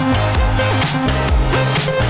We'll